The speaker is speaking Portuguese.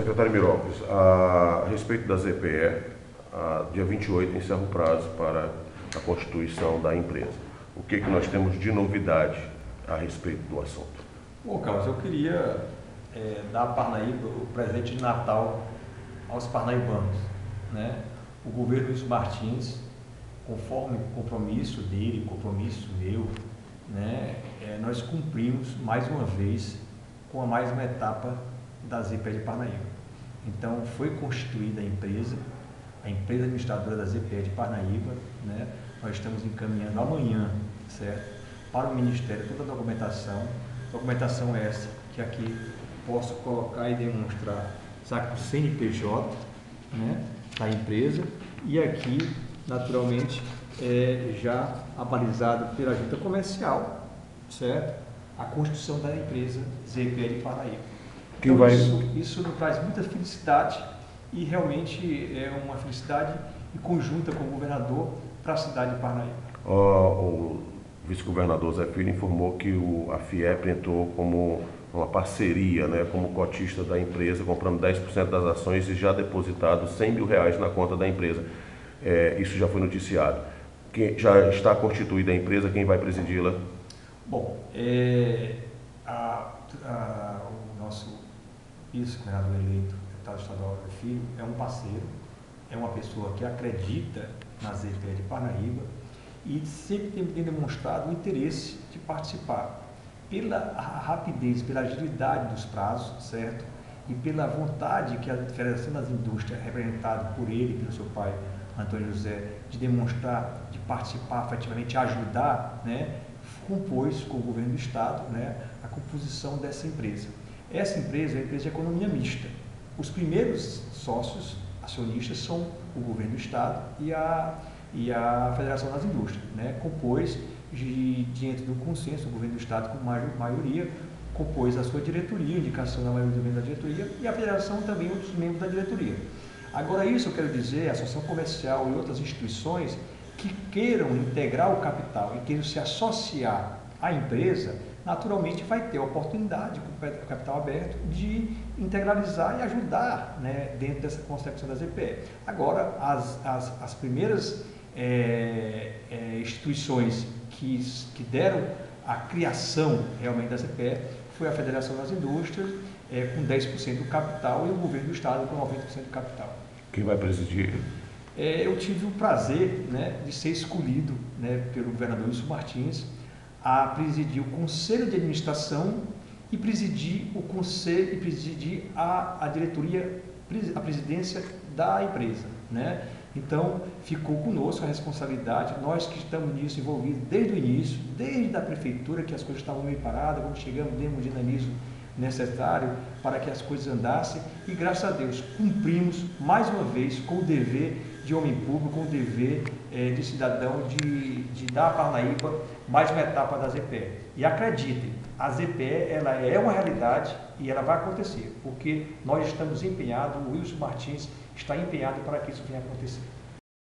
Secretário Mirópolis, a respeito da ZPE, a, dia 28 encerra o prazo para a constituição da empresa. O que, que nós temos de novidade a respeito do assunto? Bom, Carlos, eu queria é, dar a Parnaíba o presente de Natal aos parnaibanos. Né? O governo Luiz Martins, conforme o compromisso dele, compromisso meu, né, é, nós cumprimos mais uma vez com a mais uma etapa da de Parnaíba. Então, foi constituída a empresa, a empresa administradora da de Parnaíba, né? nós estamos encaminhando amanhã, certo? Para o Ministério toda a documentação, documentação essa que aqui posso colocar e demonstrar, sabe, o CNPJ, né, da empresa, e aqui, naturalmente, é, já abalizado pela junta comercial, certo? A constituição da empresa de Parnaíba. Quem então, vai... isso, isso nos traz muita felicidade e realmente é uma felicidade conjunta com o governador para a cidade de Parnaíba. O vice-governador Zé Filho informou que o, a FIEP entrou como uma parceria, né, como cotista da empresa, comprando 10% das ações e já depositado 100 mil reais na conta da empresa. É, isso já foi noticiado. Quem, já está constituída a empresa, quem vai presidi-la? Bom, é, a, a, vice-governador eleito, deputado estadual Filho, é um parceiro, é uma pessoa que acredita na ZPE de Parnaíba e sempre tem, demonstrado o interesse de participar. Pela rapidez, pela agilidade dos prazos, certo? E pela vontade que a Federação das Indústrias, representada por ele pelo seu pai, Antônio José, de demonstrar, de participar, efetivamente ajudar, né? compôs com o governo do Estado né? a composição dessa empresa. Essa empresa é uma empresa de economia mista. Os primeiros sócios acionistas são o governo do Estado e a, e a Federação das Indústrias. Né? Compôs, de, diante do consenso, o governo do Estado com maioria, compôs a sua diretoria, indicação da maioria do membros da diretoria, e a Federação também outros membros da diretoria. Agora, isso eu quero dizer, a Associação Comercial e outras instituições que queiram integrar o capital e queiram se associar à empresa, naturalmente vai ter a oportunidade, com o capital aberto, de integralizar e ajudar né, dentro dessa concepção da ZPE. Agora, as, as, as primeiras é, é, instituições que, que deram a criação realmente da ZPE foi a Federação das Indústrias, é, com 10% do capital, e o governo do Estado com 90% do capital. Quem vai presidir? É, eu tive o prazer né, de ser escolhido né, pelo governador Wilson Martins, a presidir o conselho de administração e presidir o conselho e presidir a, a diretoria, a presidência da empresa, né? Então, ficou conosco a responsabilidade, nós que estamos nisso envolvidos desde o início, desde a prefeitura, que as coisas estavam meio paradas, quando chegamos, demos o dinamismo necessário para que as coisas andassem e, graças a Deus, cumprimos mais uma vez com o dever de homem público, com o dever é, de cidadão de, de dar a Parnaíba mais uma etapa da ZPE. E acreditem, a ZPE ela é uma realidade e ela vai acontecer, porque nós estamos empenhados, o Wilson Martins está empenhado para que isso venha acontecer.